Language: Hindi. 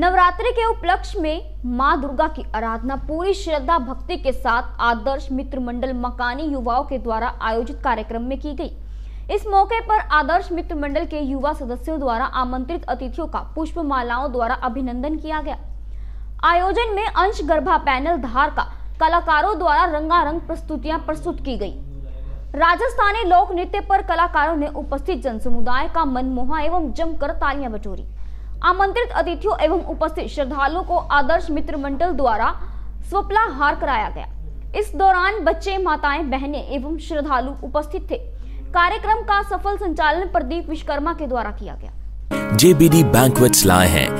नवरात्रि के उपलक्ष्य में माँ दुर्गा की आराधना पूरी श्रद्धा भक्ति के साथ आदर्श मित्र मंडल मकानी युवाओं के द्वारा आयोजित कार्यक्रम में की गई। इस मौके पर आदर्श मित्र मंडल के युवा सदस्यों द्वारा आमंत्रित अतिथियों का पुष्प मालाओं द्वारा अभिनंदन किया गया। आयोजन में अंश गर्भा पैनल धार का कलाकारों द्वारा रंगारंग प्रस्तुतियाँ प्रस्तुत की गई। राजस्थानी लोक नृत्य पर कलाकारों ने उपस्थित जन समुदाय का मनमोहा एवं जमकर तालियाँ बटोरी। आमंत्रित अतिथियों एवं उपस्थित श्रद्धालुओं को आदर्श मित्र मंडल द्वारा स्वप्ला हार कराया गया। इस दौरान बच्चे, माताएँ, बहनें एवं श्रद्धालु उपस्थित थे। कार्यक्रम का सफल संचालन प्रदीप विश्वकर्मा के द्वारा किया गया। जेबीडी बैंकवेट्स लाए हैं।